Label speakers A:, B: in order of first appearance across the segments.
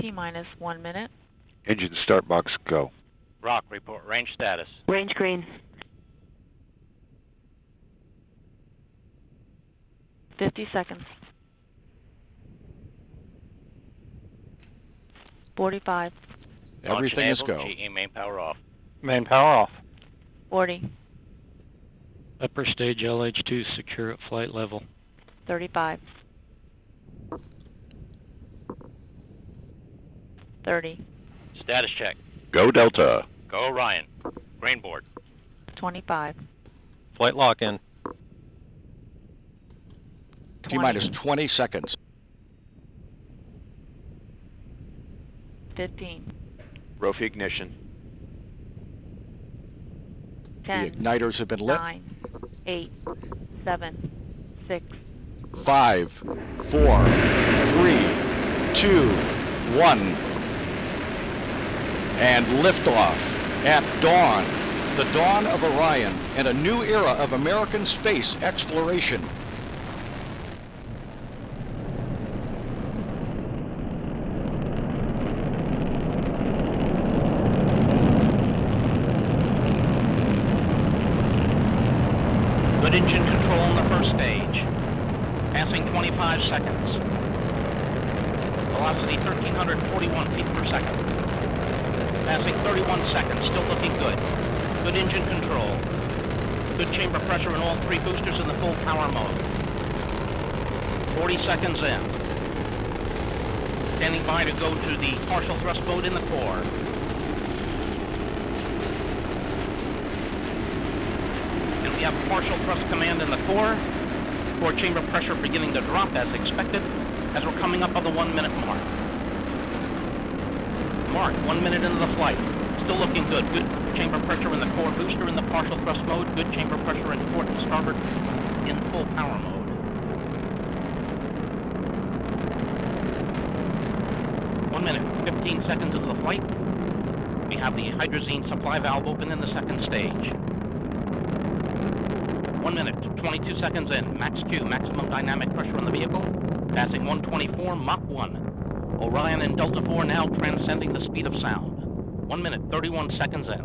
A: T minus one minute.
B: Engine start box go.
C: Rock, report range status.
D: Range green.
A: 50 seconds. 45,
E: Everything is go.
C: GE main power off.
F: Main power off.
A: 40,
F: Upper stage LH2 secure at flight level.
A: 35, 30,
C: Status check.
B: Go Delta.
C: Go Orion. Green board.
A: 25,
F: Flight lock in.
E: T minus 20 seconds.
A: 15,
B: ROFI ignition.
E: The
A: 10,
E: igniters have been lit.
A: 9, 8, 7, 6,
E: Five, four, three, two, one. And liftoff at dawn. The dawn of Orion and a new era of American space exploration.
G: Good engine control in the first stage. Passing 25 seconds. Velocity 1,341 feet per second. Passing 31 seconds, still looking good. Good engine control. Good chamber pressure in all three boosters in the full power mode. 40 seconds in. Standing by to go to the partial thrust mode in the core. and we have partial thrust command in the core. Core chamber pressure beginning to drop as expected as we're coming up on the one minute mark. Mark, one minute into the flight. Still looking good. Good chamber pressure in the core booster in the partial thrust mode. Good chamber pressure in port and starboard in full power mode. One minute, 15 seconds into the flight. We have the hydrazine supply valve open in the second stage. One minute, 22 seconds in. Max Q, maximum dynamic pressure on the vehicle. Passing 124, Mach 1. Orion and Delta 4 now transcending the speed of sound. One minute, 31 seconds in.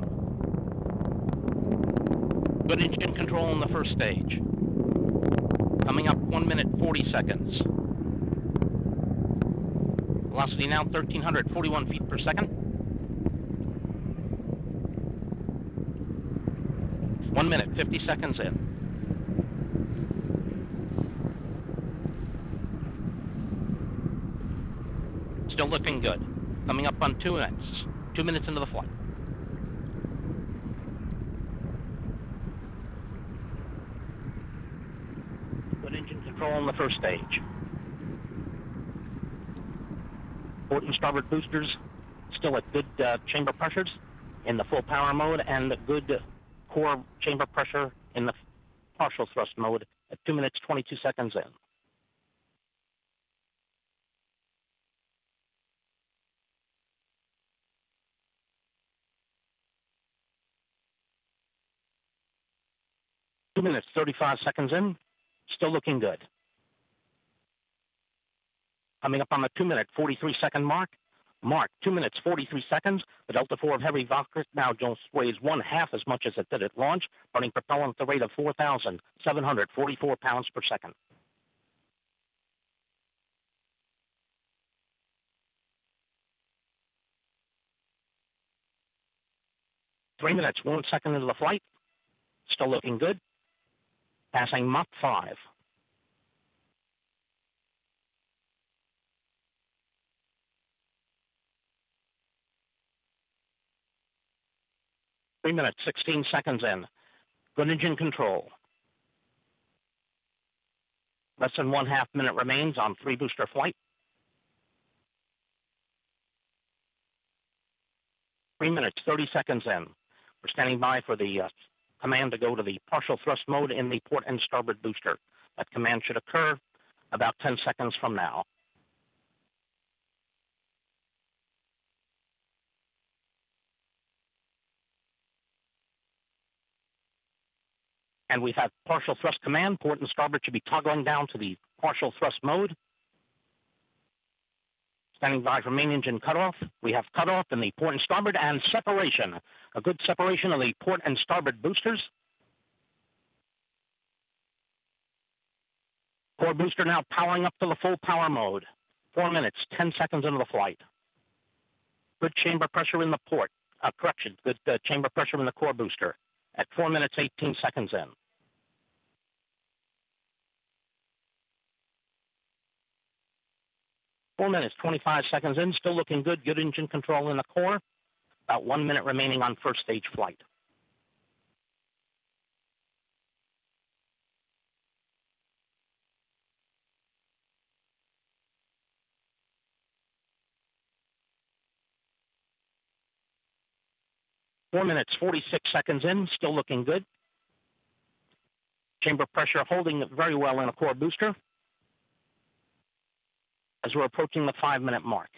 G: Good engine control in the first stage. Coming up, one minute, 40 seconds. Velocity now 1,341 feet per second. One minute, 50 seconds in. Still looking good. Coming up on two minutes. Two minutes into the flight. Good engine control on the first stage. Port and starboard boosters still at good uh, chamber pressures in the full power mode and good core chamber pressure in the partial thrust mode at 2 minutes 22 seconds in. Minutes, 35 seconds in, still looking good. Coming up on the two minute, 43 second mark. Mark, two minutes, 43 seconds. The Delta IV of heavy vehicle now just weighs one half as much as it did at launch, burning propellant at the rate of 4,744 pounds per second. Three minutes, one second into the flight. Still looking good. Passing Mach 5. Three minutes, 16 seconds in. Good engine control. Less than one half minute remains on three booster flight. Three minutes, 30 seconds in. We're standing by for the uh, command to go to the partial thrust mode in the port and starboard booster. That command should occur about 10 seconds from now. And we've had partial thrust command. Port and starboard should be toggling down to the partial thrust mode. Standing by for main engine cutoff. We have cutoff in the port and starboard and separation. A good separation of the port and starboard boosters. Core booster now powering up to the full power mode. Four minutes, 10 seconds into the flight. Good chamber pressure in the port. Uh, correction, good uh, chamber pressure in the core booster at four minutes, 18 seconds in. Four minutes, 25 seconds in, still looking good. Good engine control in the core. About one minute remaining on first stage flight. Four minutes, 46 seconds in, still looking good. Chamber pressure holding very well in a core booster as we're approaching the five minute mark.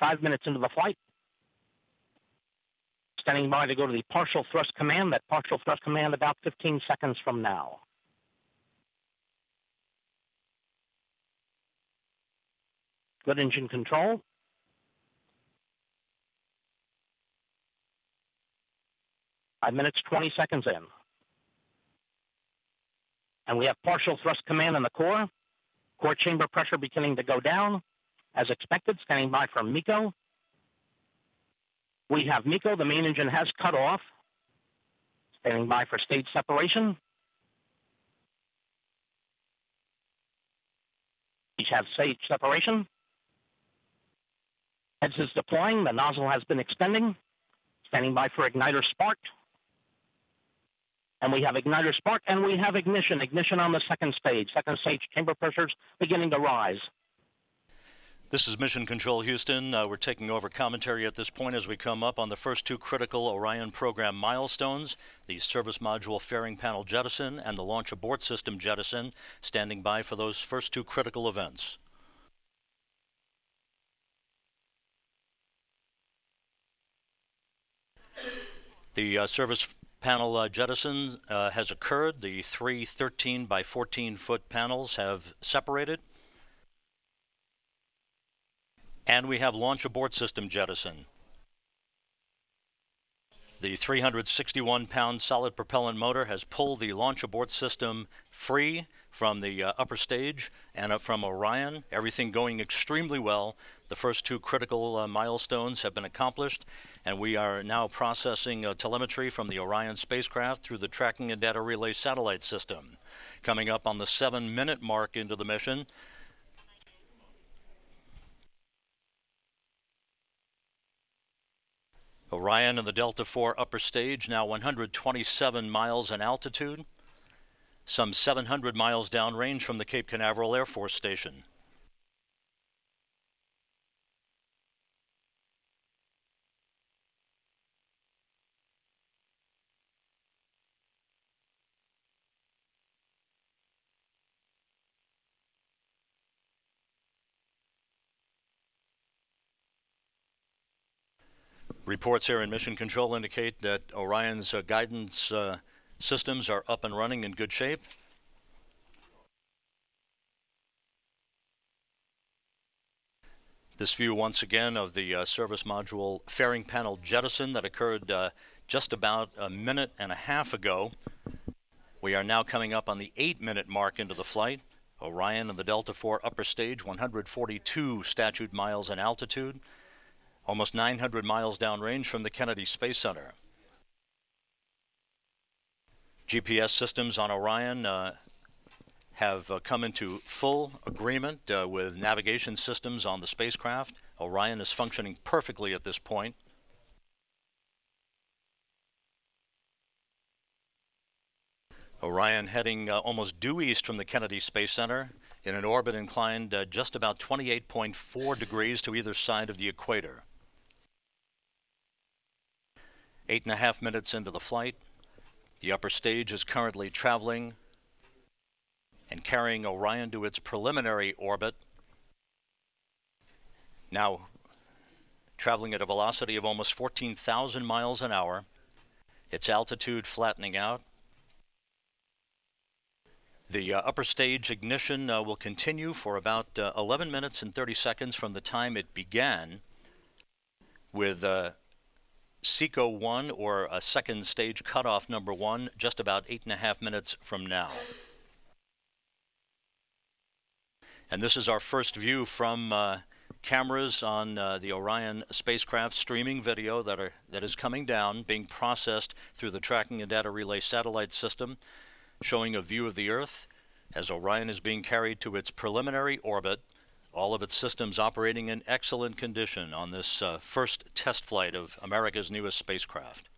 G: Five minutes into the flight. Standing by to go to the partial thrust command. That partial thrust command about 15 seconds from now. Good engine control. Five minutes, 20 seconds in. And we have partial thrust command in the core. Core chamber pressure beginning to go down. As expected, standing by for MECO. We have MECO. The main engine has cut off. Standing by for stage separation. Each have stage separation. Heads is deploying. The nozzle has been extending. Standing by for igniter spark and we have igniter spark, and we have ignition. Ignition on the second stage. Second stage chamber pressures beginning to rise.
E: This is Mission Control Houston. Uh, we're taking over commentary at this point as we come up on the first two critical Orion program milestones the service module fairing panel jettison and the launch abort system jettison, standing by for those first two critical events. The uh, service panel uh, jettison uh, has occurred. The three 13 by 14 foot panels have separated. And we have launch abort system jettison. The 361 pound solid propellant motor has pulled the launch abort system free from the uh, upper stage and from Orion. Everything going extremely well. The first two critical uh, milestones have been accomplished, and we are now processing uh, telemetry from the Orion spacecraft through the tracking and data relay satellite system. Coming up on the seven minute mark into the mission, Orion and the Delta IV upper stage now 127 miles in altitude some 700 miles downrange from the Cape Canaveral Air Force Station. Reports here in Mission Control indicate that Orion's uh, guidance uh, Systems are up and running in good shape. This view once again of the uh, service module fairing panel jettison that occurred uh, just about a minute and a half ago. We are now coming up on the eight minute mark into the flight. Orion and the Delta IV upper stage, 142 statute miles in altitude, almost 900 miles downrange from the Kennedy Space Center. GPS systems on Orion uh, have uh, come into full agreement uh, with navigation systems on the spacecraft. Orion is functioning perfectly at this point. Orion heading uh, almost due east from the Kennedy Space Center in an orbit inclined uh, just about 28.4 degrees to either side of the equator. Eight and a half minutes into the flight, the upper stage is currently traveling and carrying Orion to its preliminary orbit. Now, traveling at a velocity of almost 14,000 miles an hour, its altitude flattening out. The uh, upper stage ignition uh, will continue for about uh, 11 minutes and 30 seconds from the time it began, with uh, SECO 1 or a second stage cutoff number 1 just about 8.5 minutes from now. And this is our first view from uh, cameras on uh, the Orion spacecraft streaming video that are that is coming down, being processed through the tracking and data relay satellite system, showing a view of the Earth as Orion is being carried to its preliminary orbit. All of its systems operating in excellent condition on this uh, first test flight of America's newest spacecraft.